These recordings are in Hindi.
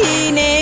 Medine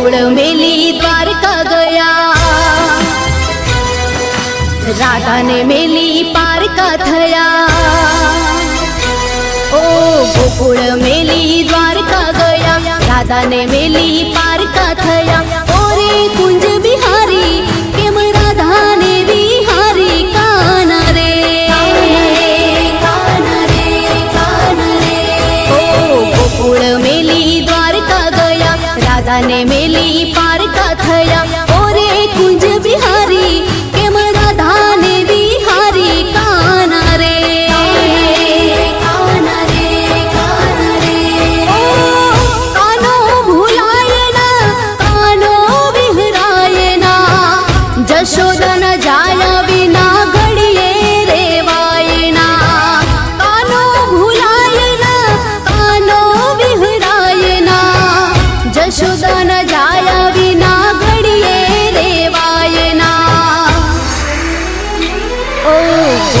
मेली द्वारका गया। राधा ने मेली पार का थया ओ गोकुल मेली द्वारका गया। राधा ने मेली पार का थया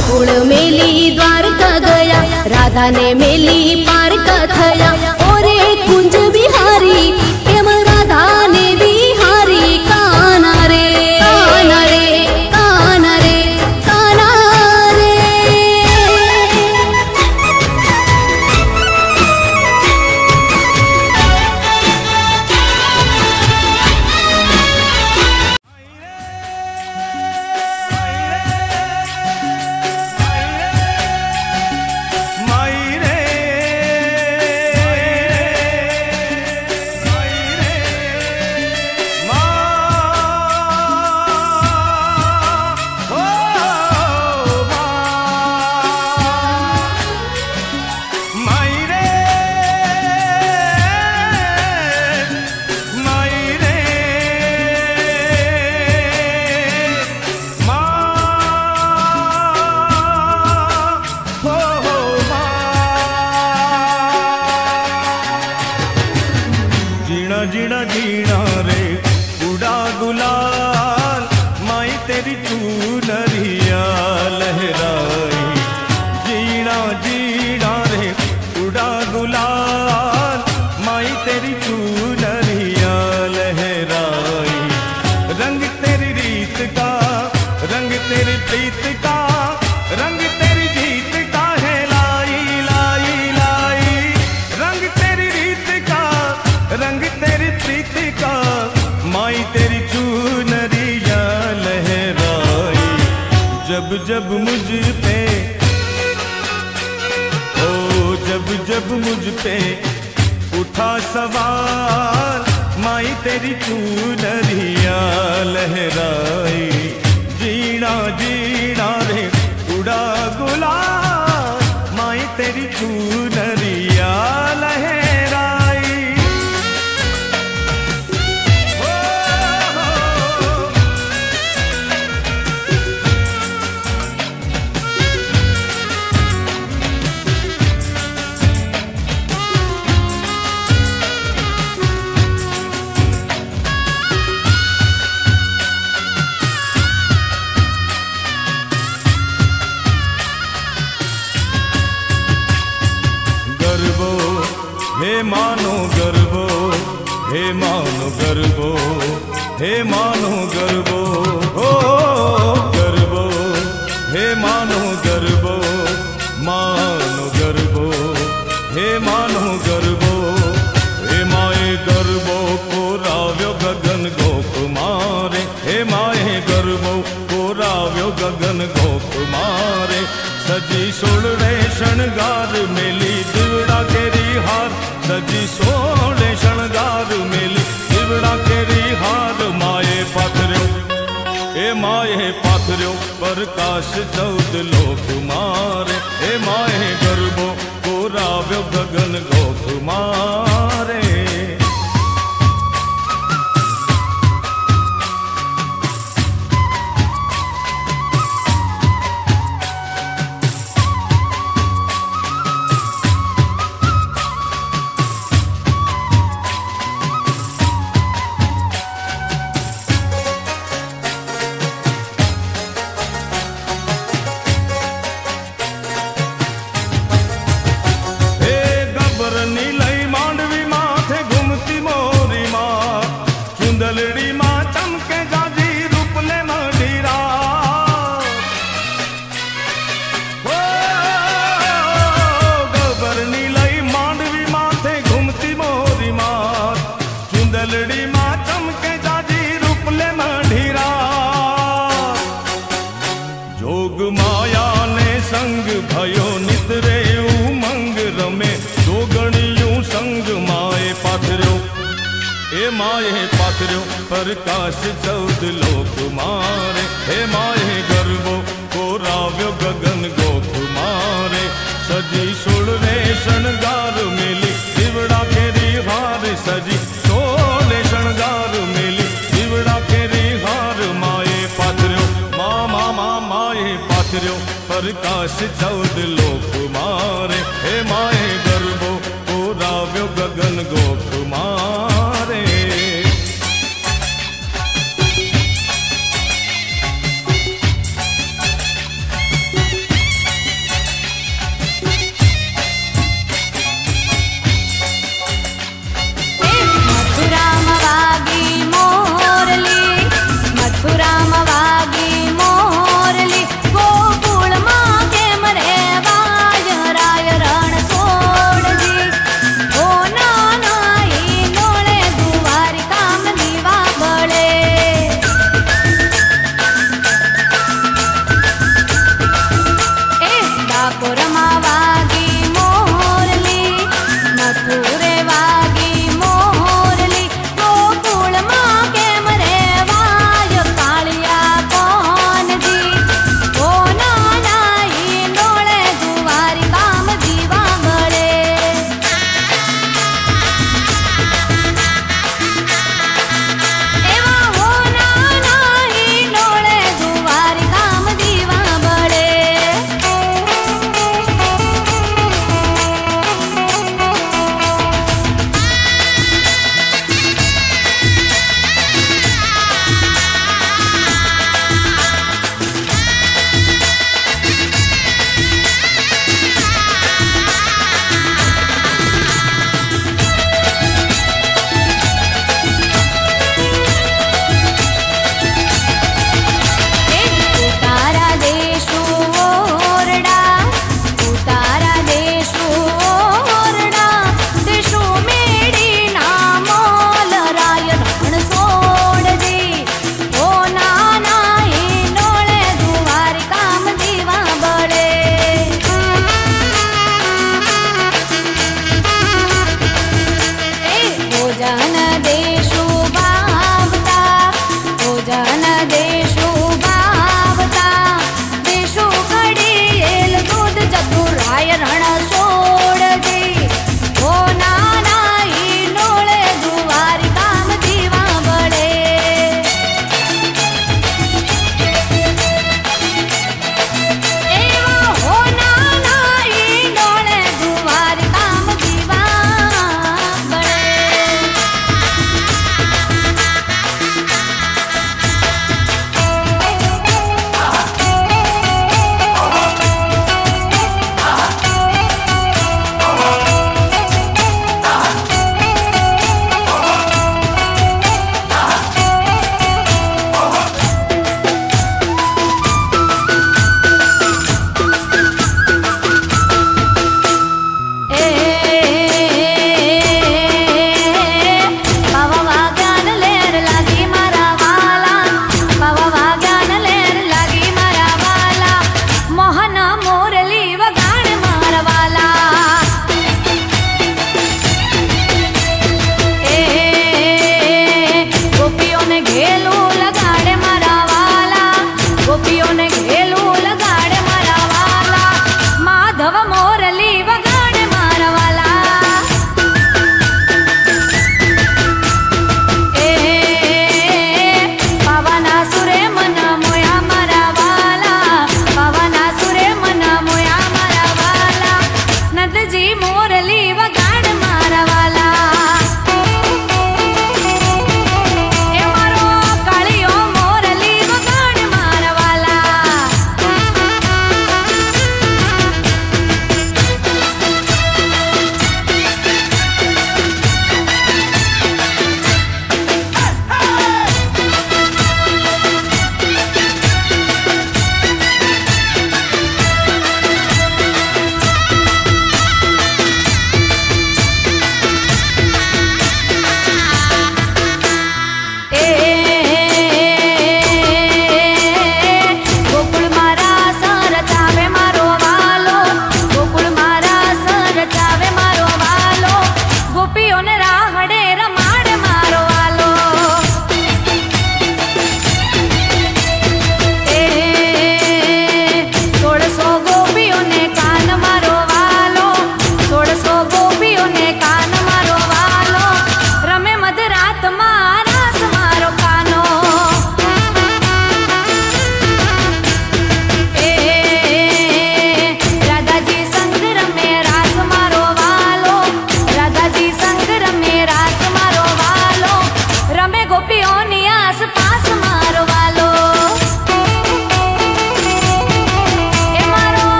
गोकुल मेली द्वारका गया राधा ने मेली पार का थया। जीना जीना जीना रे। उड़ा गुलाल माई तेरी चूनरी। जब मुझ पे, ओ जब जब मुझ पे उठा सवाल, माई तेरी चूनरिया लहराई, जीना जीना रे, उड़ा गुला माई तेरी चून પ્રકાશ ચૌદ લોક મારે એ માએ ગરબો કોરાવ્યો ગગન ગો े शनगार मिली दिवड़ा केरी हार सजी। षोले शनगार मिली दिवड़ा केरी हार माए पाथरियो मा चौद लोको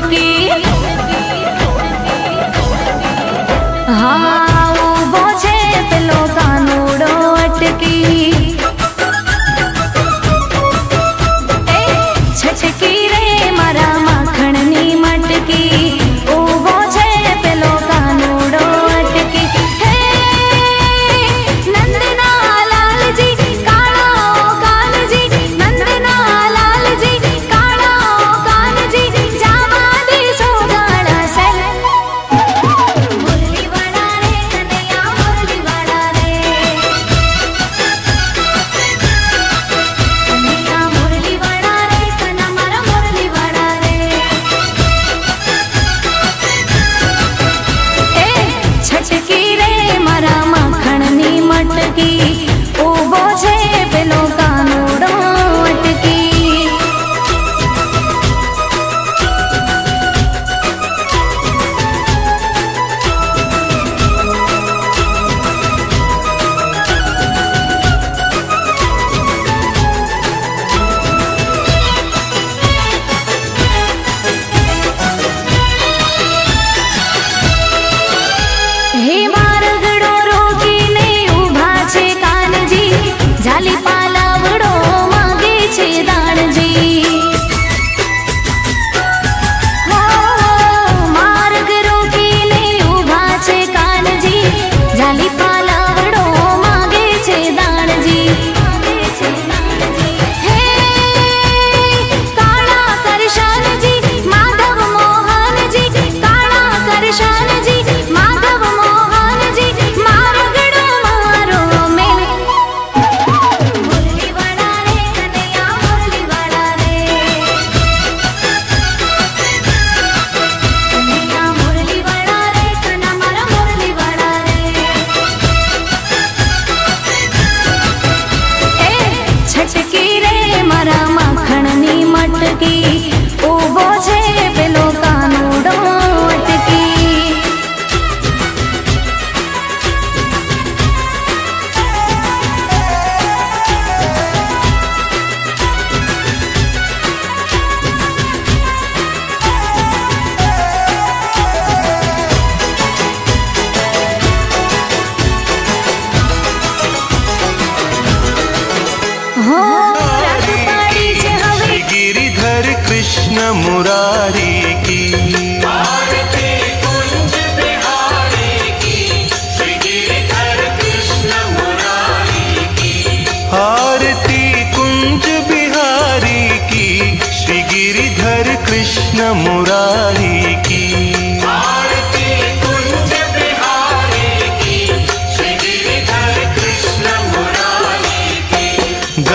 की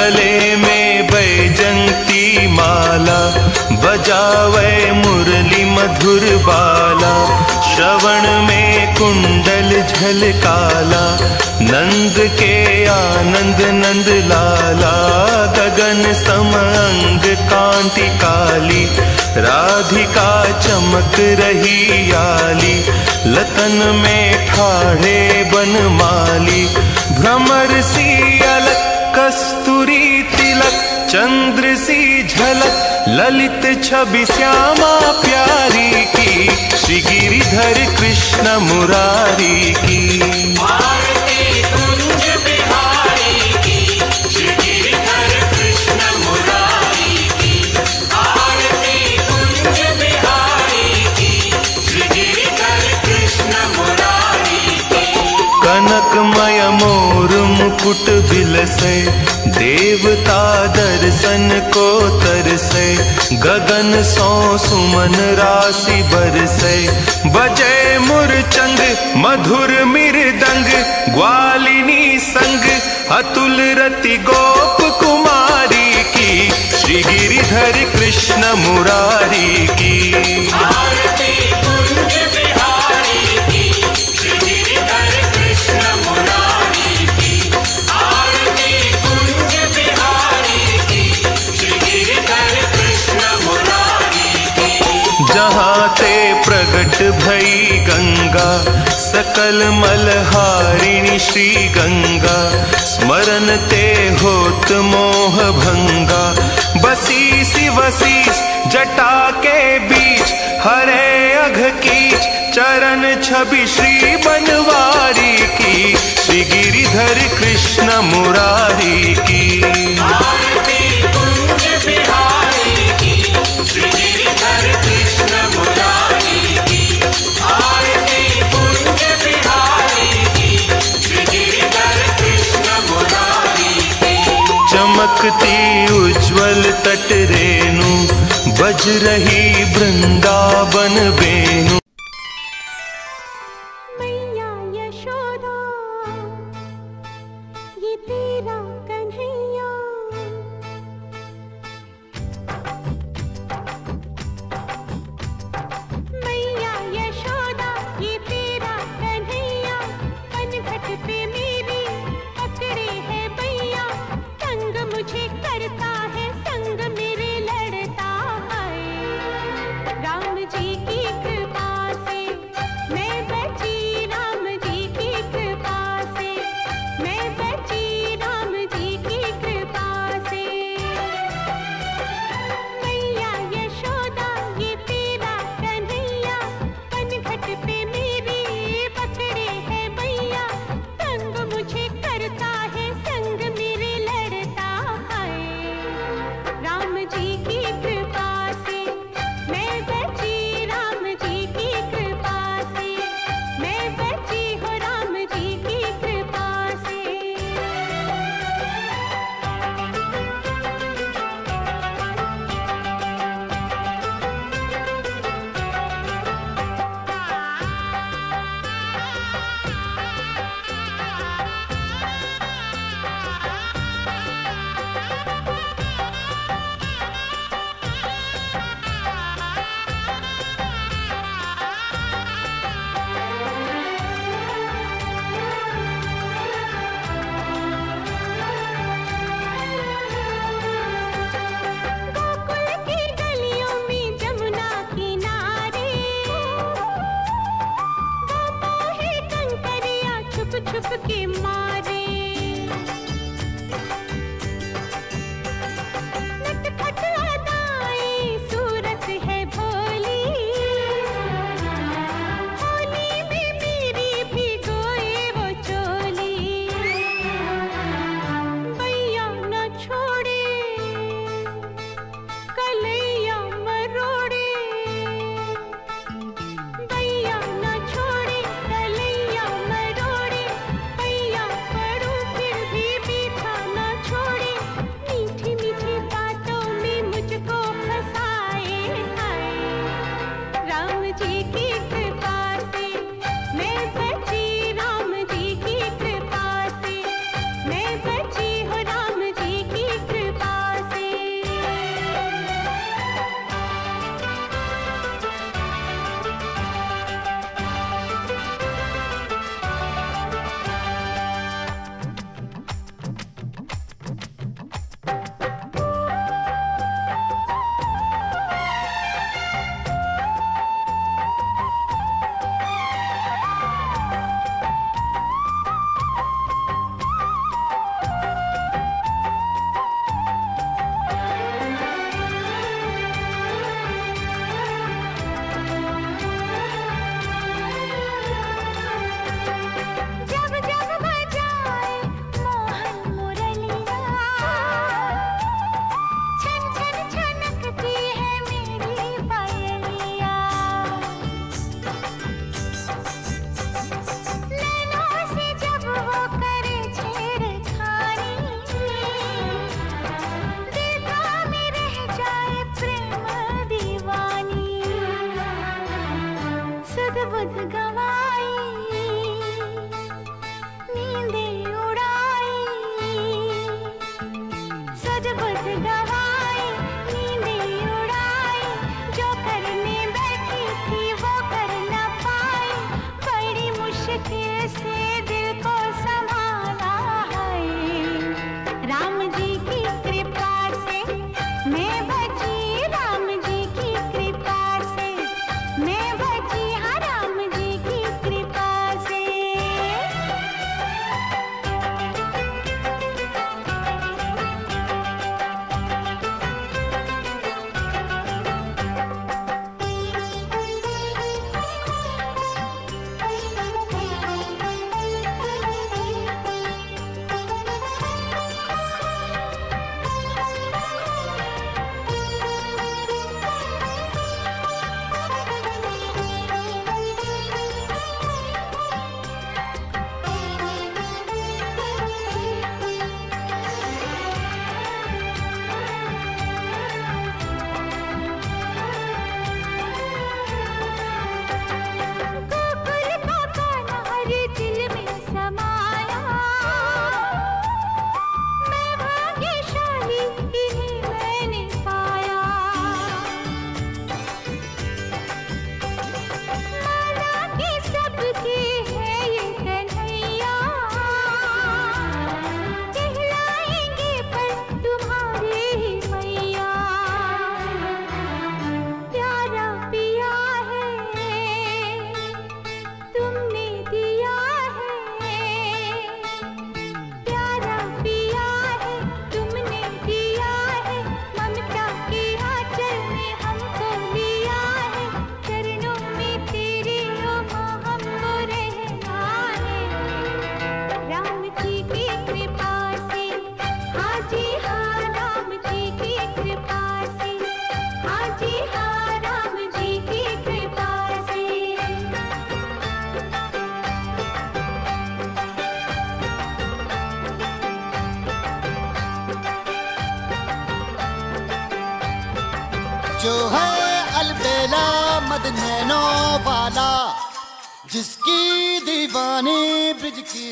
गले में बैजंती माला, बजावे मुरली मधुर बाला, श्रवण में कुंडल झलकाला, नंद के आनंद नंद लाला, गगन समंग कांति काली, राधिका चमक रही आली, लतन में ठाढ़े बन माली भ्रमर सी चंद्र सी झलक ललित छवि श्यामा प्यारी की श्री गिरिधर कृष्ण मुरारी की। मुकुट बिलसे, देवता दर्शन को तरसे, गगन सौ सुमन राशि बरसे। बजे मुरचंग, मधुर मृदंग, ग्वालिनी संग, अतुल रति गोप कुमारी की, श्री गिरिधर कृष्ण मुरारी की। मलहारिणी श्री गंगा, स्मरण ते होत मोह भंगा। बसी सी जटा के बीच, हरे अघ कीच, चरण छवि श्री बनवारी की, श्री गिरिधर कृष्ण मुरारी की। आरती कुंज बिहारी की, श्री गिरिधर कृष्ण मुरारी की, आरती चमकती उज्जवल तट रेणु बज रही वृंदावन बेनु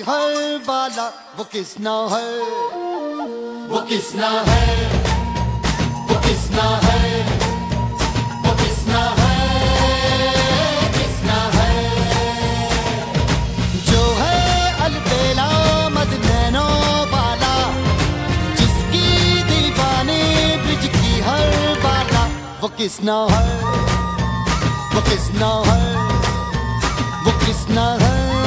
हर बाला वो किसना है? वो किसना है? वो किसना है? वो किसना है? किसना है? जो है अलबेला मद नैनो वाला, जिसकी दीवानी ब्रिज की हर बाला वो किसना है? वो किसना है? वो किसना है?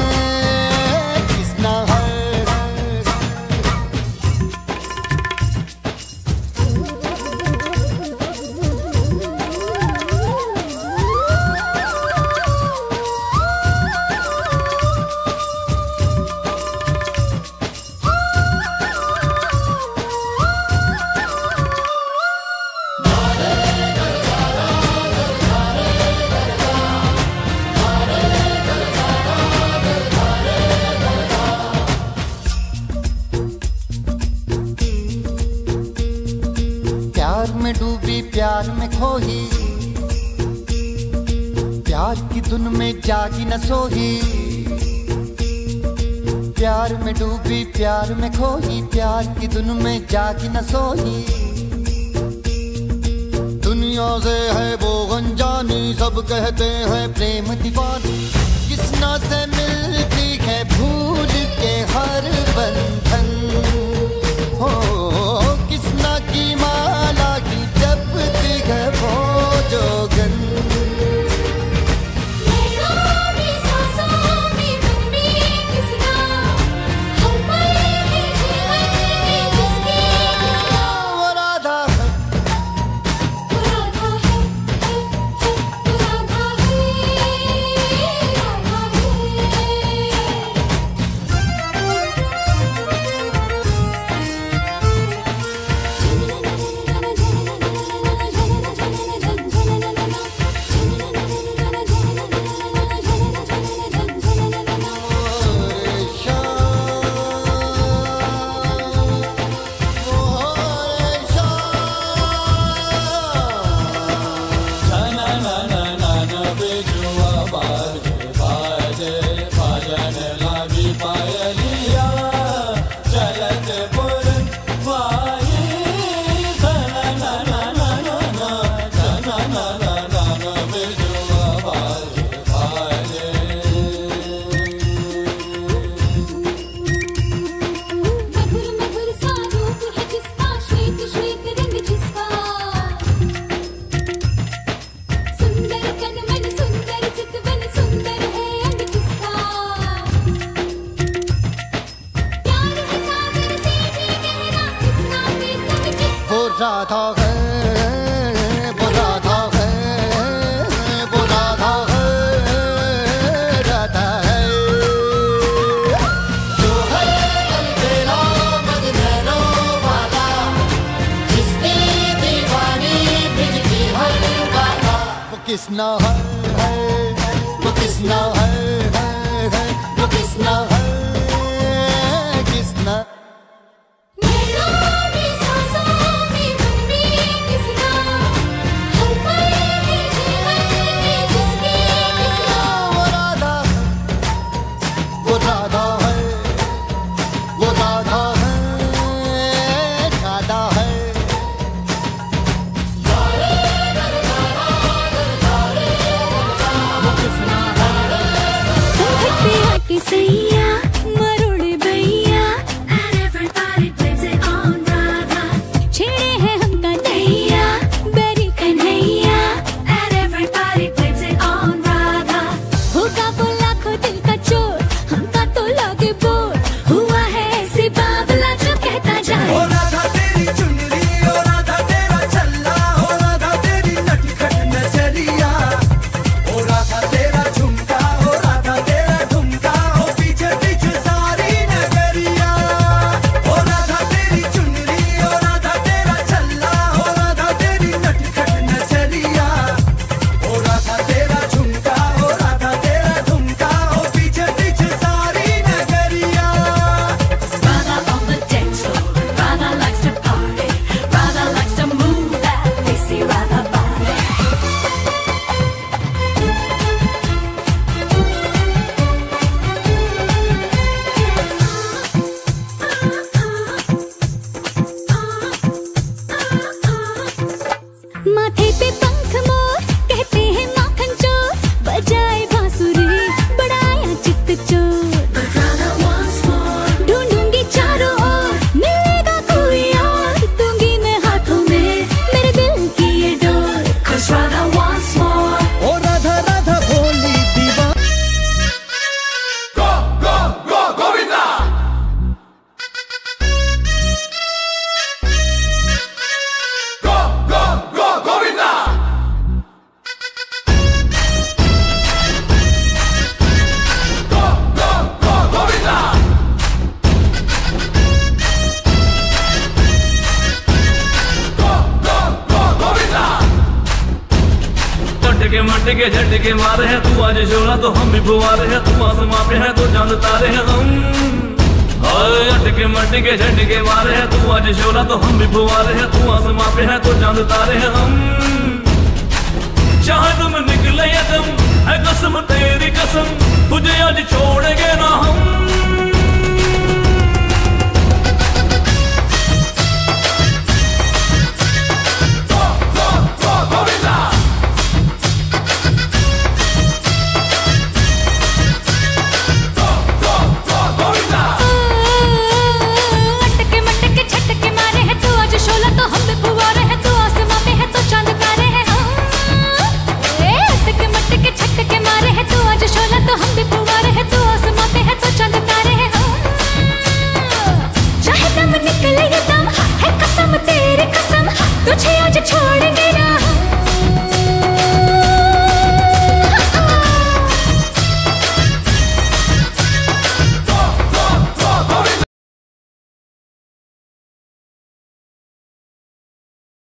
न सोही। प्यार में डूबी, प्यार में खोही प्यार की धुन में जागी न सोही। दुनिया से है वो गंजानी सब कहते हैं प्रेम दीवानी। किस ना से वो चाँद तारे अटके मटके झटके मारे है तू। आज शोला तो हम भी फुवारे हैं। तू आसमां मापे है तो चाँद तारे हम। चाहे तुम निकले तुम, है कसम तेरी कसम, तुझे आज छोड़ेंगे ना हम। तुझे आज छोड़ेंगे ना